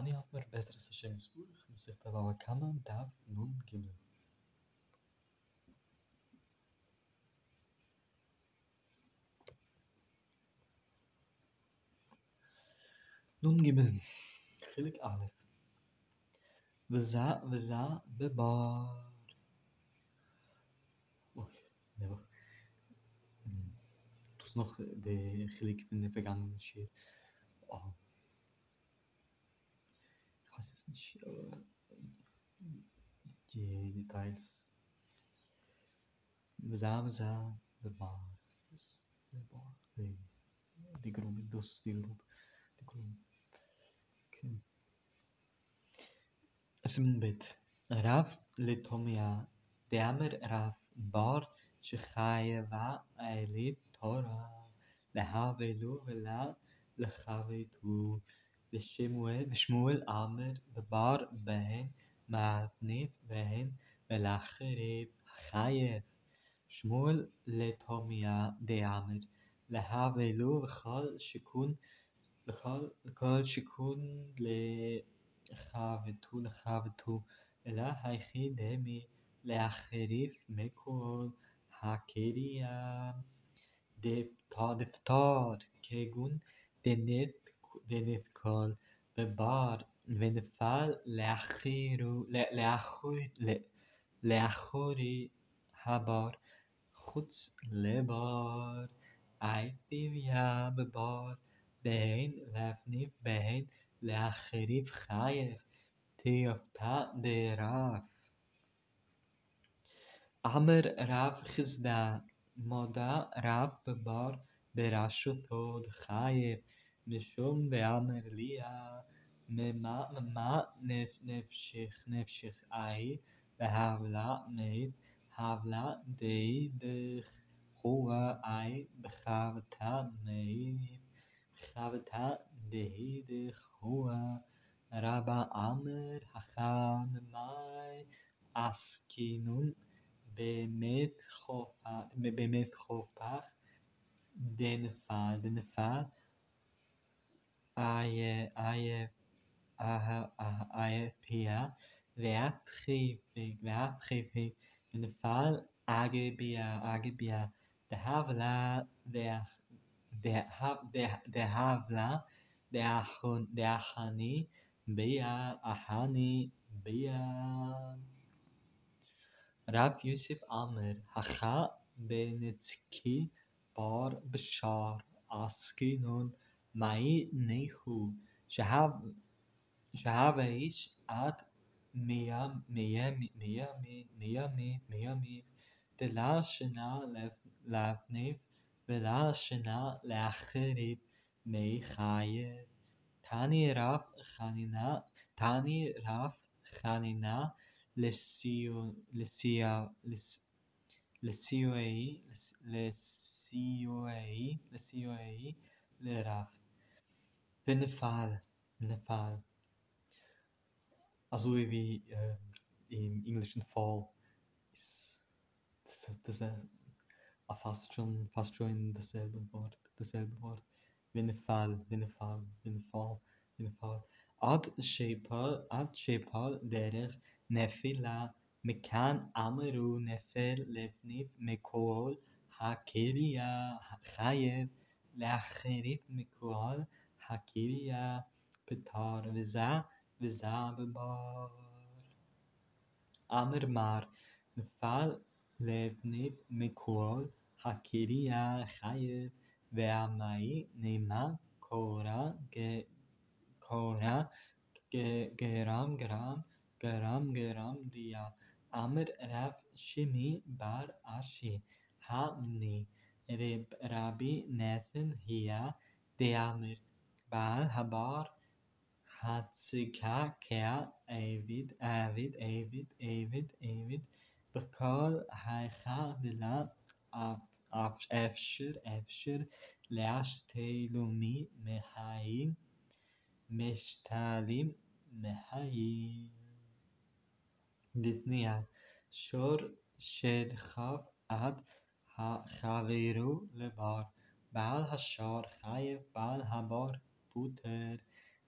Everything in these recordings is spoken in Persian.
אני hat mir besser als ein schönes Buch, wie sie für alle kennen, darf nun gehen. Nun gehen wir. Kriege ich alle. Wir sind, wir Du hast noch äh, die Chilik in der vergangenen Oh, weiß jetzt nicht die Details. Zamza, the bar, the bar, the, the group, ist die group, die group. Okay. اسم بيت رفت لتوميا دامر رفت بار شخايبا أليب تورا لها بلو ولا لخاوي تو ושמואל אמר בבר בהן מעבניף בהן ולאחריו חייב שמואל לתומיה דאמר להבלו וכל שיכון לכל שיכון לכבדו לכבדו אלא היחיד דמי להחריף מכל הקריה דפטר כגון den الكل ببار لاخیرو الفعل لأخير لأخوري لاخوری هبار. خود لبار عيدي يا ببار بين لفني بين لأخري بخايف تيفتا دراف. عمر راف خزدا مادا راف بار، براشو تود خايف משום דאמר ליה ממה נפשך נפשך אי והבלה מת הבלה די בחורה אי בחרתה מת חרתה די דחורה רבה אמר החם מי עסקינון באמת חופך דנפה דנפה I, I, IFPR, vejrpræfik, vejrpræfik, men det fald AGBR, AGBR, det havler, der, der, der, der havler, der, der hani, بیا احانی Yusuf رب یوسف عامر حخا بنتکی بار بشار عسکینون معينه شعب شعب يعيش عاد ميام ميامي ميامي ميامي ميامي بالعاشنا لعفنيف بالعاشنا لآخريب مي خاير تاني راف خاننا تاني راف خاننا للسيو للسيا لس للسيوي للسيوي للسيوي لراف. ונפל נפל also wie äh, im englischen Fall ist das, das äh, fast schon fast schon dasselbe Wort dasselbe Wort ונפל ונפל ונפל ונפל עד שיפל עד שיפל דרך נפילה מכאן אמרו נפל לפניו מכל حکیریا پتار و زع و زعب بار. امر مر نفل لبنیب مکول حکیریا خیر. و عمایی نیمه کورا کورا گرام گرام گرام گرام دیا. امر رفت شمی بر اشی همنی رب ربی نثن هیا. دیامر Balhabar, Hatzika, Kerr, Avid, Avid, Avid, Avid, Avid, Bakal, Haychadila, Afshir, Afshir, Lash, Teilumi, Mehaim, Meshtalim, Mehaim. دثنيا شور شد خاف عد خاويرو لبار بعد hashar خايف بعد habar פוטר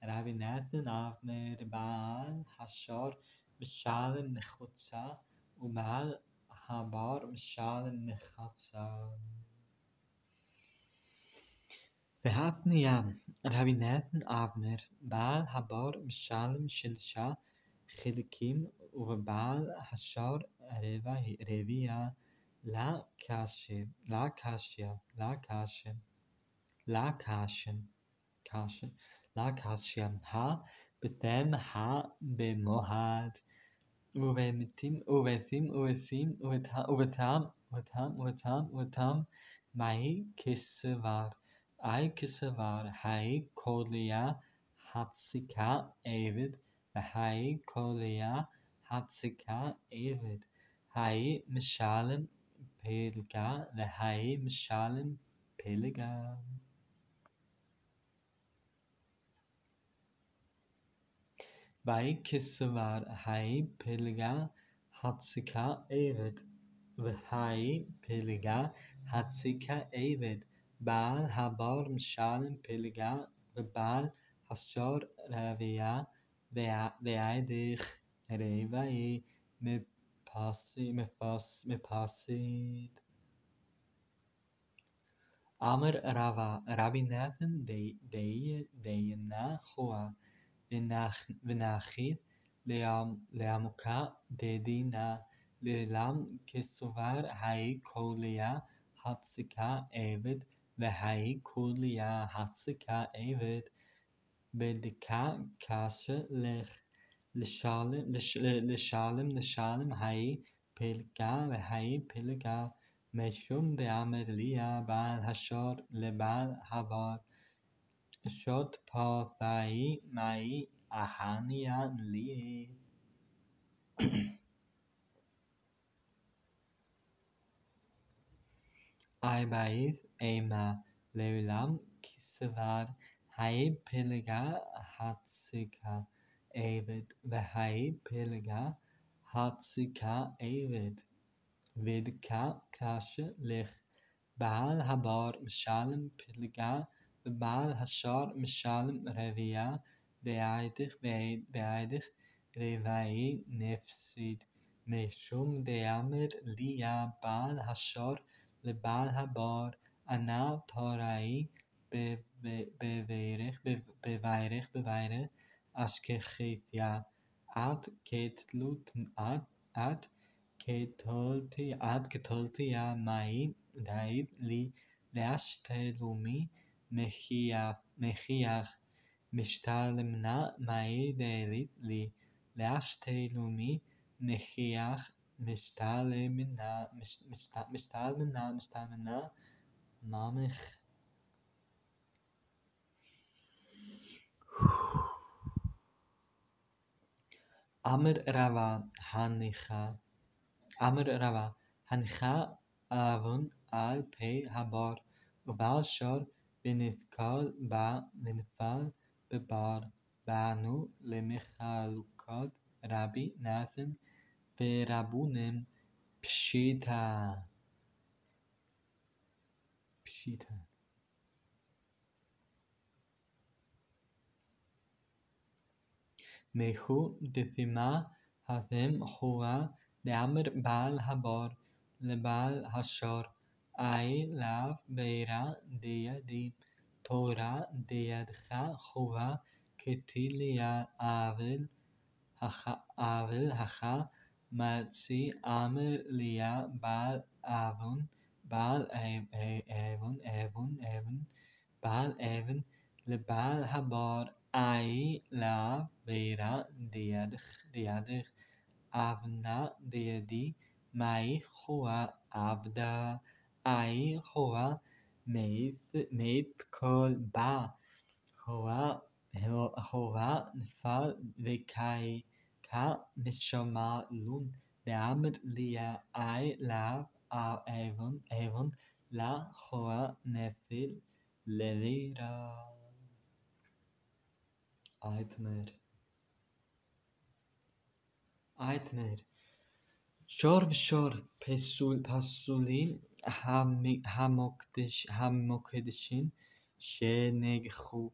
רבי נתן אבנר בעל השור משלם מחוצה ובעל הבר משלם מחצה. והתניא רבי נתן אבנר בעל הבר משלם שלושה חלקים ובעל השור רביע לה קשיא לה קשיא לה Lakasche, Lakasche H بثام حاء بمهاد وبمتم وبثم وثم وبثام وثام وثام وثام معي كسوار أي كسوار هاي كوليا هاتسكا إيفد هاي كوليا هاتسكا ايفيد هاي مشالم بيلغا هاي مشالم بيلغا Bijkisse hij Pelga Hatzika Eved. و های پلگا حدسیکا ایود بال هبار مشال پلگا و بال هشار رویا و دیخ ریوی مپاسی مپاس مپاسید امر روا روی نتن دی دی دی نه خواه ונחיל לעמוקה דדינא לעילם כסבר האי קוליה הציקה עבד והאי קוליה הציקה עבד בדקה קשה לשלם לשלם האי פלגה והאי פלגה משום דאמר ליה בעל השור לבעל הבר Shot por Thai شد پارهای مای اهانیانلی Arbeid eenmaal leulam kissevar hij pilga hatsika evet ve hij pilga hatsika evet vidka kashe lich baal habar mishalem pilga ובעל השער משלם רבייה בעדך בעדך רבעי נפשית, משום דאמר ליה בעל השור לבעל הבור, ענה תוראי בבירך בבירך בבירך אשכחתיה, עד כתלות עד כתולתי עד כתולתי מים דיד לי להשתלומי מחיך משתלמנה מאי דאית לי להשתלומי מחיך משתלמנה משתלמנה ממח אמר רבא הניחה אבן על פי הבר ובעל שור بنت با منفار ببار بانو لمخالوكات ربي ناثن وربونم بشيتا بشيتا ميخو دثما هذم هو دعمر بال هبار لبال هشار. Ailaf beyra deyadib Torah deyadcha chova ketilia avil avil hacha matzi amir lia bal avon bal avon avon avon bal avon lebal habar ai la vera diadich diadich avna diadi mai chua avda אי חוה מתקל בה חוה נפל וקיא משמלון דאמר ליה אי לאו עוון לה חוה נפיל לבירה אייטמר שור ושור פסולים המוקדשים שנגחו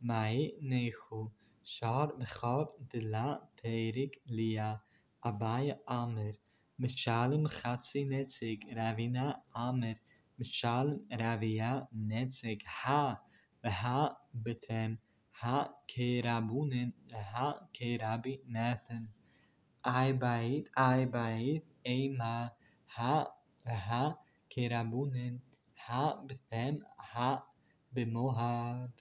מאי נחו שער בחר דלה פייריק ליה אביי עמר משלם חצי נציג רבינה עמר משלם רביה נציג הא והא בתם הא כרבונן הא כרבי נתן אי בית אי בית אימה הא והא Kerabunen, Ha Bethem, Ha Bemohad.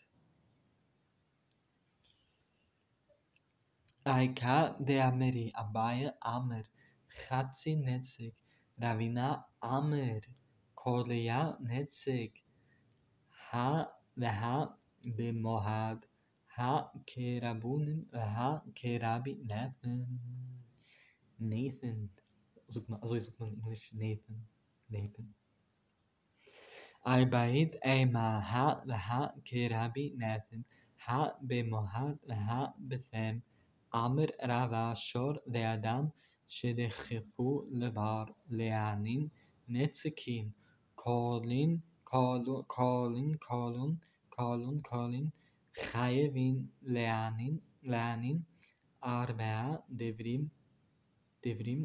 Aika de Ameri, Abaye Amer, Chatzi Netzig, Ravina Amer, Kolia Netzig, Ha Veha Bemohad, Ha Kerabunen, Ha Kerabi Nathan. Nathan. Also ich sucht man in Englisch Nathan. Nathan. أربعيد أيما ها لها كرابي ناثن ها بمهات ها بثام عمر رابع شور لأدم شدخفو لبار لعنين نتسكين كولين كولون كولين كولون كولون كولين خايفين لعنين لعنين أربعة دفريم دفريم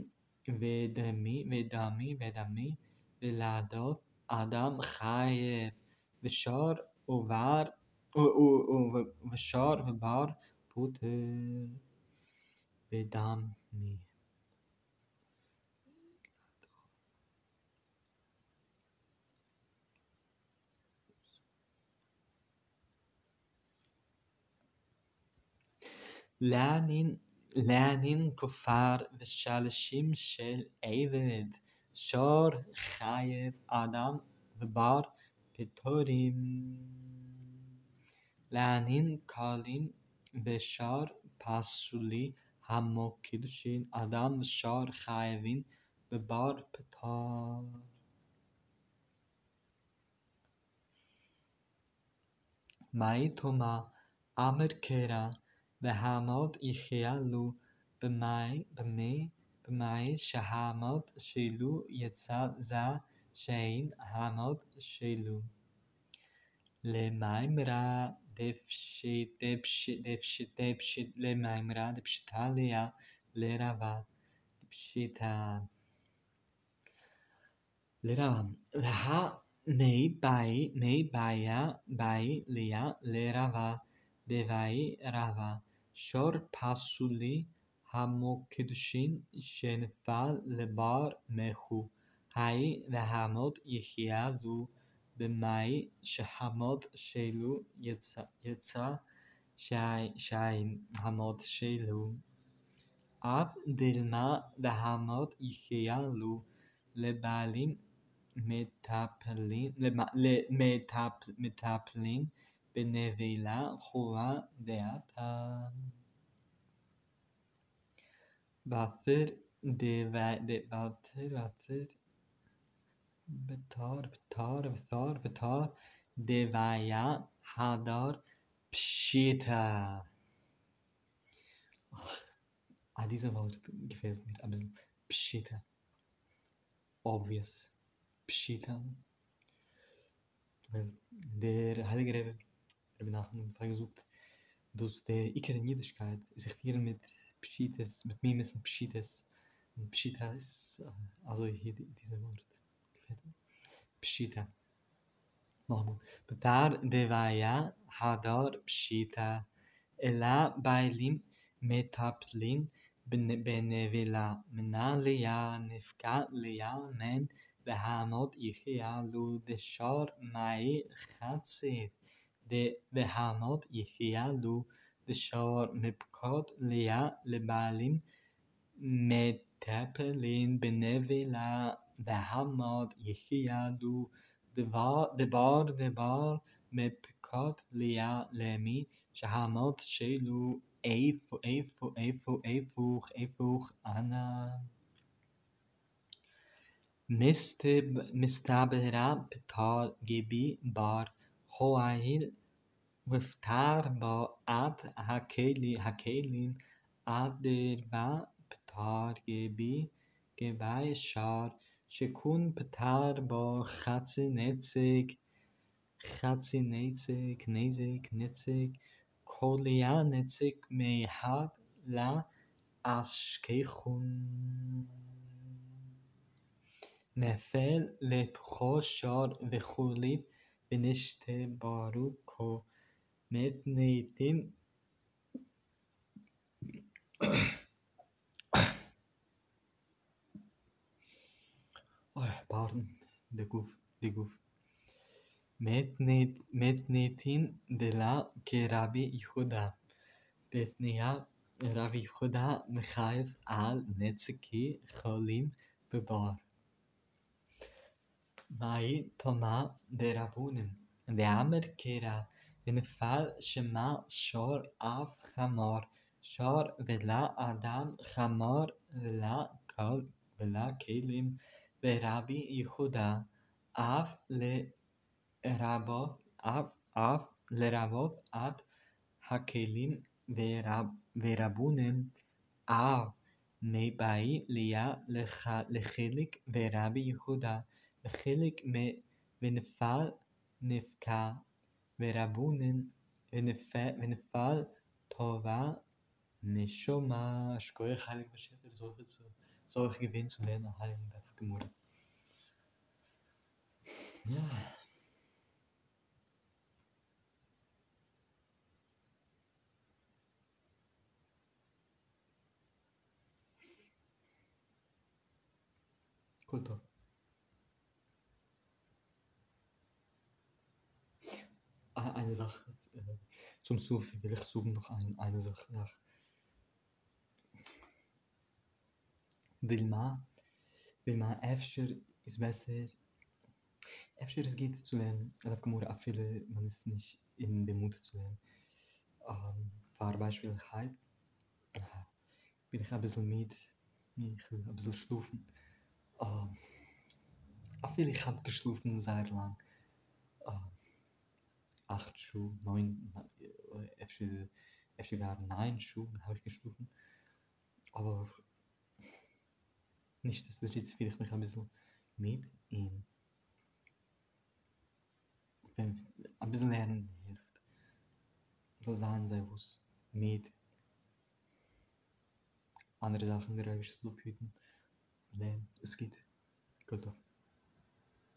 ودمي ودمي ودمي ولادوف آدم خايف و وبعر و و والشعر ببعر بوتر بدمي لعنن لعنن كفار بالشالشيم شل عيد شار خایف آدم و بار پیتوریم لعنین کالین به شار پاسولی همو کدوشین آدم شار خایوین به بار پتار مای توما امر کرا به هماد ای خیالو به مای به می במאי שהמות שילו יצא זה שאין המות שילו למימרא דפשיטא למימרא דפשיטא ליה לרבה דפשיטא לרבה והא מי באי מי באיה באי ליה לרבה דבעי רבה שור פסולי המוקדשים שנפל לבר מחו, היי להמות יחיה לו במאי שהמות שלו יצא, יצא שהמות שלו. אף דלמה להמות יחיה לו לבעלים מטפלים, למטפלים בנבלה חורה ועתה. בתר בתר בתר בתר בתר בתר דבעיה הדר פשיטא Ah, dieser Wort gefällt mir ein bisschen. Pshita. Obvious. Pshita. Weil der Heilige Rebbe, Rebbe Nachman, versucht, dass der Iker in Jüdischkeit sich viel mit Pshit mit Mim ist ein Pshit ist. Und Pshita ist, also hier die, diese Wort. Pschita. Nochmal. Betar devaya hador Pschita. Ela bailim metaplin benevela. Menalea nefka lea men behamot vehamot ichialu deshar mai chatzit. De vehamot ichialu deshar بشاربکات لیعلبلین متپلین به نوی لبهماد یکی دو دبار دبار مپکات لیعلمی شهمات شیلو ایفو ایفو ایفو ایفوخ ایفوخ انا. مستعبرا بتاگبی بار خوایل with tarba ad hakeli hakelin aderba ptar gebi gebay shar shekun ptar ba khatsi netzik khatsi netzik nezik netzik kolya netzik mehad la ashkechun نفل لفخو شار و خولیب بنشت מתניתין אוי, pardon, der גוף, der גוף. מתניתין דלה כרבי יהודה. דתניא רבי יהודה מחייב על נציגי חולים בבר. מהי תומה דרבונן? דאמר קרא ונפל שמה שור אב חמור שור ולה אדם חמור ולה כל ולה כלים ורבי יהודה אף לרבות אף אף לרבות עד הכלים ורבונן אב מבאי ליה לחלק ורבי יהודה לחלק ונפל נפקע ורבונן ונפל טובה נשומה שכוח heilig beschäftigt solche zu solche gewinn zu heilen der Gemüse ja. Cool Ah, eine Sache äh, zum Sufi, will ich suchen noch ein, eine Sache nach. Wilma, Wilma Efscher ist besser. Efscher es geht zu lernen. Ich habe gemurrt, auch viele, man ist nicht in der Mut zu lernen. Ähm, Fahrbeispielheit. Bin ich ein bisschen mit, ich will ein bisschen schlufen. Ähm, auch viel, ich habe geschlafen sehr lang. Acht Schuhe, neun, efter, efter gar neun Schuhe habe ich geschlafen. Aber nicht, dass das jetzt vielleicht mich ein bisschen mit in wenn ein bisschen lernen hilft. So sagen sie, was mit andere Sachen der Reibisches Lobhüten lernen. Es geht. Gut.